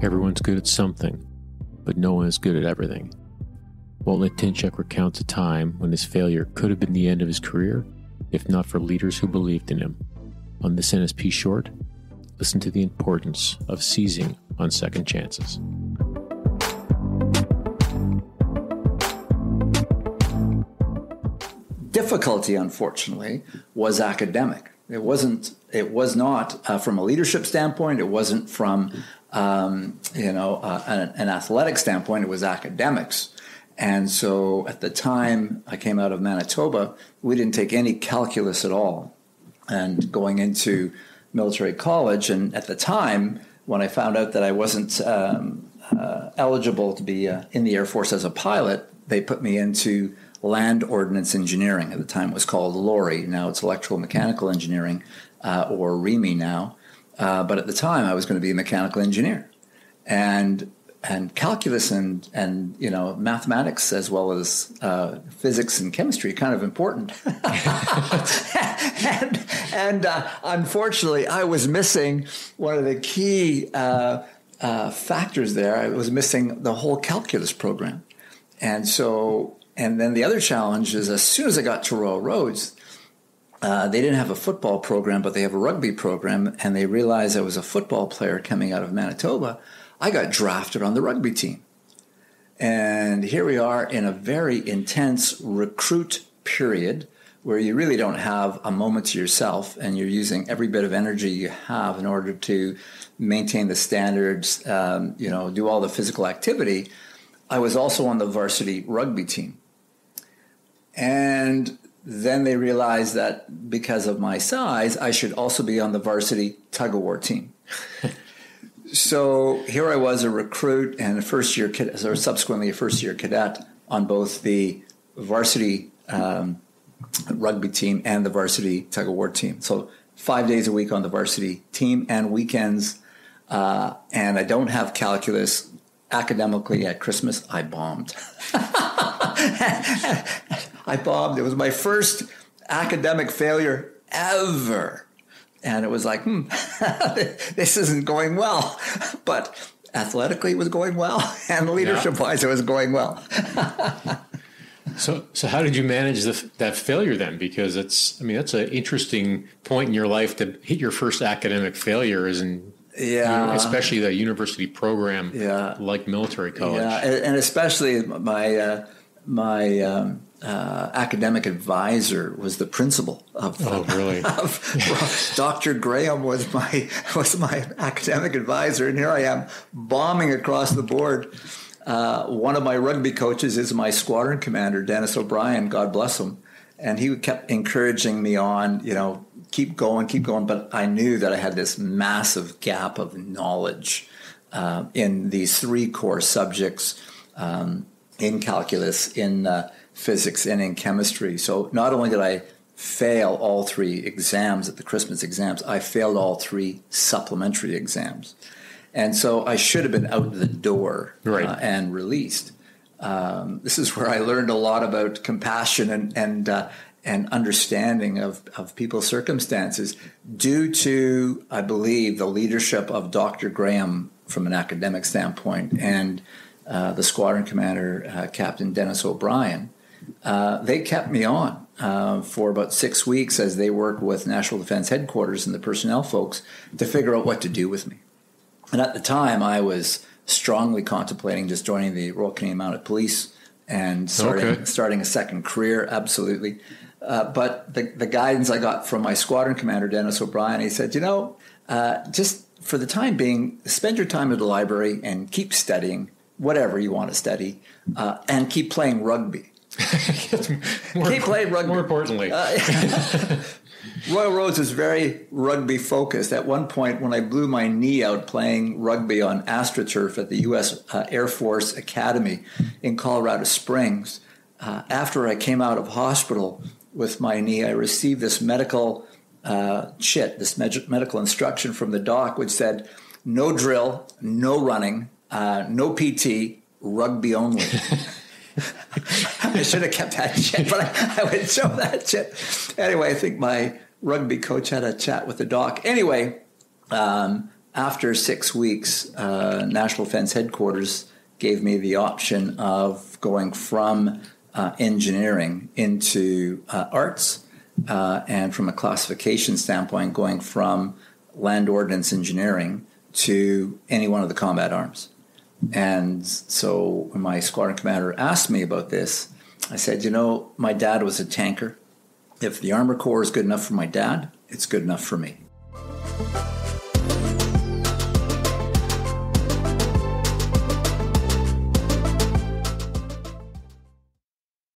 Everyone's good at something, but no one is good at everything. Walt Natynczyk recounts a time when his failure could have been the end of his career if not for leaders who believed in him. On this NSP short, listen to the importance of seizing on second chances. Difficulty, unfortunately, was academic. It wasn't. It was not uh, from a leadership standpoint. It wasn't from um, you know uh, an, an athletic standpoint. It was academics. And so at the time I came out of Manitoba, we didn't take any calculus at all. And going into military college, and at the time, when I found out that I wasn't um, uh, eligible to be uh, in the Air Force as a pilot, they put me into land ordnance engineering. At the time, it was called LORI. Now it's electrical mechanical engineering, uh, or REME now. Uh, but at the time, I was going to be a mechanical engineer. And and calculus and and you know mathematics as well as uh, physics and chemistry kind of important. and and uh, unfortunately, I was missing one of the key uh, uh, factors there. I was missing the whole calculus program, and so and then the other challenge is as soon as I got to Royal Roads. Uh, they didn't have a football program, but they have a rugby program, and they realized I was a football player coming out of Manitoba I got drafted on the rugby team. And here we are in a very intense recruit period where you really don't have a moment to yourself and you're using every bit of energy you have in order to maintain the standards, um, you know, do all the physical activity. I was also on the varsity rugby team. And then they realized that because of my size, I should also be on the varsity tug of war team. So here I was, a recruit and a first year cadet, or subsequently a first year cadet on both the varsity um, rugby team and the varsity tug of war team. So five days a week on the varsity team and weekends. Uh, and I don't have calculus. Academically at Christmas, I bombed. I bombed. It was my first academic failure ever and it was like, hmm, this isn't going well. But athletically, it was going well, and leadership wise, it was going well. so, so how did you manage the, that failure then? Because it's, I mean, that's an interesting point in your life to hit your first academic failure, is in yeah, you know, especially the university program, yeah, like military college, yeah, and especially my uh, my um, uh, academic advisor was the principal of. Oh, really? Of, Dr. Graham was my was my academic advisor, and here I am bombing across the board. Uh, one of my rugby coaches is my squadron commander, Dennis O'Brien. God bless him, and he kept encouraging me on. You know, keep going, keep going. But I knew that I had this massive gap of knowledge uh, in these three core subjects. Um, in calculus, in uh, physics and in chemistry. So not only did I fail all three exams at the Christmas exams, I failed all three supplementary exams. And so I should have been out the door right. uh, and released. Um, this is where I learned a lot about compassion and, and, uh, and understanding of, of people's circumstances due to, I believe, the leadership of Dr. Graham from an academic standpoint and uh, the squadron commander, uh, Captain Dennis O'Brien uh, they kept me on uh, for about six weeks as they worked with National Defense Headquarters and the personnel folks to figure out what to do with me. And at the time, I was strongly contemplating just joining the Royal Canadian Mounted Police and starting, okay. starting a second career, absolutely. Uh, but the, the guidance I got from my squadron commander, Dennis O'Brien, he said, you know, uh, just for the time being, spend your time at the library and keep studying whatever you want to study uh, and keep playing rugby more, he played rugby. More importantly, uh, Royal Roads was very rugby focused. At one point, when I blew my knee out playing rugby on AstroTurf at the U.S. Uh, Air Force Academy in Colorado Springs, uh, after I came out of hospital with my knee, I received this medical uh, shit, this med- medical instruction from the doc, which said, "No drill, no running, uh, no PT, rugby only." I should have kept that shit, but I, I, would show that shit. Anyway, I think my rugby coach had a chat with the doc. Anyway, um, after six weeks, uh, National Defense Headquarters gave me the option of going from uh, engineering into uh, arts, uh, and from a classification standpoint, going from land ordnance engineering to any one of the combat arms. And so when my squadron commander asked me about this, I said, you know, my dad was a tanker. If the Armor Corps is good enough for my dad, it's good enough for me.